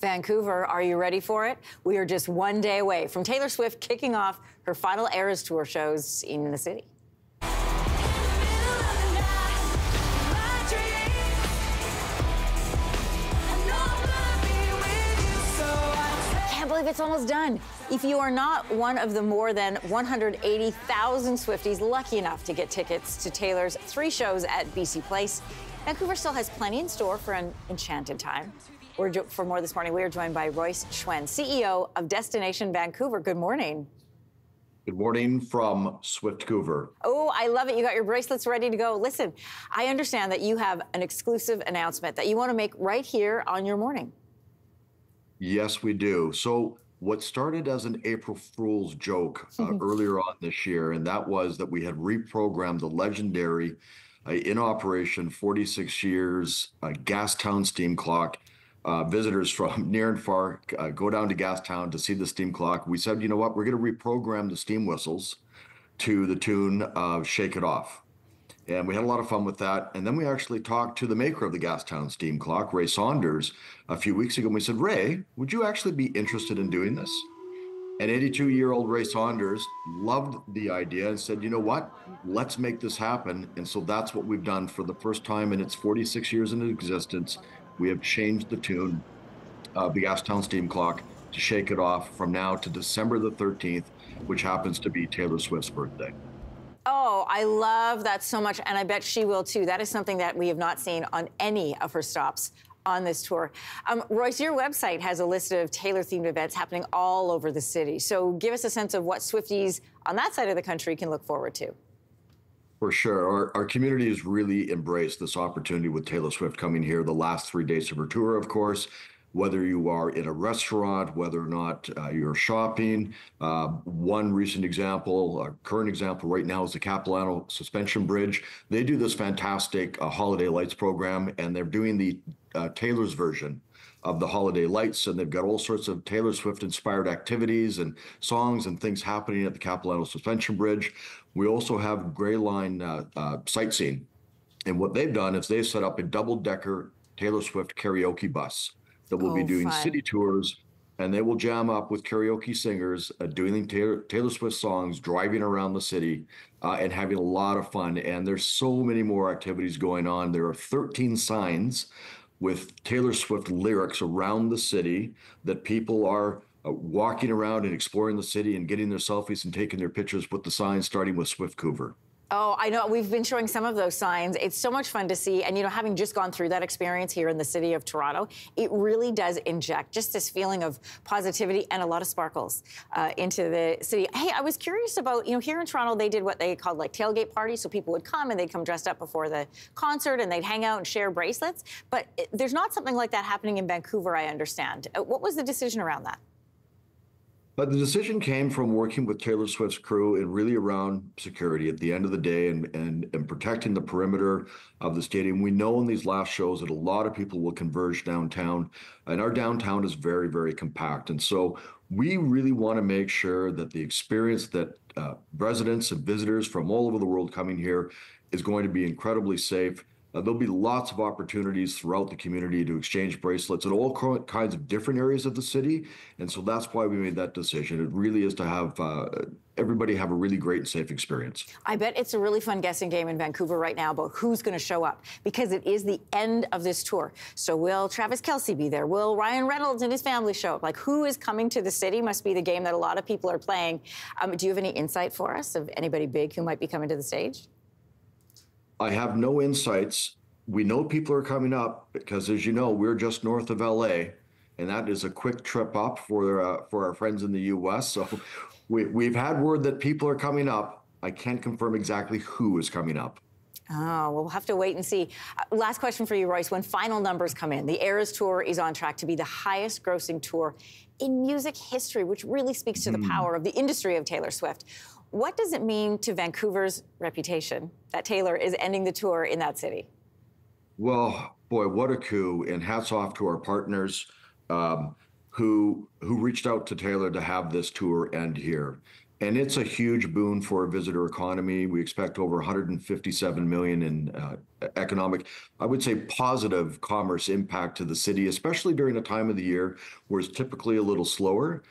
Vancouver, are you ready for it? We are just one day away from Taylor Swift kicking off her final Eras Tour shows in the city. Can't believe it's almost done. If you are not one of the more than 180,000 Swifties lucky enough to get tickets to Taylor's three shows at BC Place, Vancouver still has plenty in store for an enchanted time. We're jo- for more this morning, we are joined by Royce Chwin, CEO of Destination Vancouver. Good morning. Good morning from Swiftcouver. Oh, I love it. You got your bracelets ready to go. Listen, I understand that you have an exclusive announcement that you want to make right here on your morning. Yes, we do. So, what started as an April Fool's joke uh, earlier on this year, and that was that we had reprogrammed the legendary, uh, in operation 46 years, uh, Gastown steam clock. Uh, visitors from near and far uh, go down to Gastown to see the steam clock. We said, you know what, we're going to reprogram the steam whistles to the tune of Shake It Off. And we had a lot of fun with that. And then we actually talked to the maker of the Gastown steam clock, Ray Saunders, a few weeks ago. And we said, Ray, would you actually be interested in doing this? And 82 year old Ray Saunders loved the idea and said, you know what? Let's make this happen. And so that's what we've done for the first time in its 46 years in existence. We have changed the tune of the Gastown steam clock to shake it off from now to December the 13th, which happens to be Taylor Swift's birthday. Oh, I love that so much, and I bet she will too. That is something that we have not seen on any of her stops on this tour. Um, Royce, your website has a list of Taylor themed events happening all over the city. So give us a sense of what Swifties on that side of the country can look forward to. For sure. Our, our community has really embraced this opportunity with Taylor Swift coming here the last three days of her tour, of course. Whether you are in a restaurant, whether or not uh, you're shopping. Uh, one recent example, a current example right now is the Capilano Suspension Bridge. They do this fantastic uh, holiday lights program, and they're doing the uh, Taylor's version of the holiday lights, and they've got all sorts of Taylor Swift inspired activities and songs and things happening at the Capilano Suspension Bridge. We also have Gray Line uh, uh, sightseeing, and what they've done is they've set up a double decker Taylor Swift karaoke bus that will be Oh, doing fun. city tours. And they will jam up with karaoke singers, uh, doing Taylor, Taylor Swift songs, driving around the city, uh, and having a lot of fun. And there's so many more activities going on. There are 13 signs with Taylor Swift lyrics around the city that people are uh, walking around and exploring the city and getting their selfies and taking their pictures with the signs, starting with Swiftcouver. Oh, I know. We've been showing some of those signs. It's so much fun to see. And, you know, having just gone through that experience here in the city of Toronto, it really does inject just this feeling of positivity and a lot of sparkles uh, into the city. Hey, I was curious about, you know, here in Toronto, they did what they called like tailgate parties. So people would come and they'd come dressed up before the concert and they'd hang out and share bracelets. But it, there's not something like that happening in Vancouver, I understand. Uh, What was the decision around that? But the decision came from working with Taylor Swift's crew and really around security at the end of the day and, and, and protecting the perimeter of the stadium. We know in these last shows that a lot of people will converge downtown, and our downtown is very, very compact. And so we really want to make sure that the experience that uh, residents and visitors from all over the world coming here is going to be incredibly safe. Uh, there'll be lots of opportunities throughout the community to exchange bracelets in all kinds of different areas of the city. And so that's why we made that decision. It really is to have uh, everybody have a really great and safe experience. I bet it's a really fun guessing game in Vancouver right now about who's going to show up because it is the end of this tour. So will Travis Kelce be there? Will Ryan Reynolds and his family show up? Like who is coming to the city must be the game that a lot of people are playing. Um, do you have any insight for us of anybody big who might be coming to the stage? I have no insights. We know people are coming up because, as you know, we're just north of LA, and that is a quick trip up for uh, for our friends in the U.S. So we, we've had word that people are coming up. I can't confirm exactly who is coming up. Oh, well, we'll have to wait and see. Uh, last question for you, Royce. When final numbers come in, the Eras Tour is on track to be the highest grossing tour in music history, which really speaks to the power of the industry of Taylor Swift. What does it mean to Vancouver's reputation that Taylor is ending the tour in that city? Well, boy, what a coup! And hats off to our partners um, who who reached out to Taylor to have this tour end here. And it's a huge boon for our visitor economy. We expect over 157 million in uh, economic, I would say, positive commerce impact to the city, especially during a time of the year where it's typically a little slower.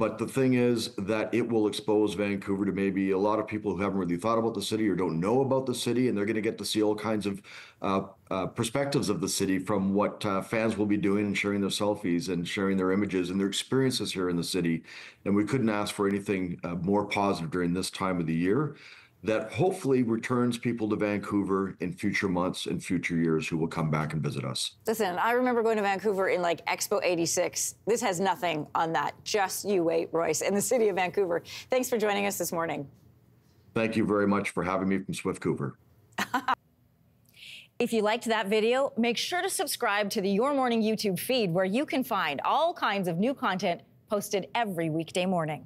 But the thing is that it will expose Vancouver to maybe a lot of people who haven't really thought about the city or don't know about the city, and they're going to get to see all kinds of uh, uh, perspectives of the city from what uh, fans will be doing and sharing their selfies and sharing their images and their experiences here in the city. And we couldn't ask for anything uh, more positive during this time of the year that hopefully returns people to Vancouver in future months and future years who will come back and visit us. Listen, I remember going to Vancouver in like Expo 86. This has nothing on that. Just you wait, Royce, in the city of Vancouver. Thanks for joining us this morning. Thank you very much for having me from Swiftcouver. If you liked that video, make sure to subscribe to the Your Morning YouTube feed where you can find all kinds of new content posted every weekday morning.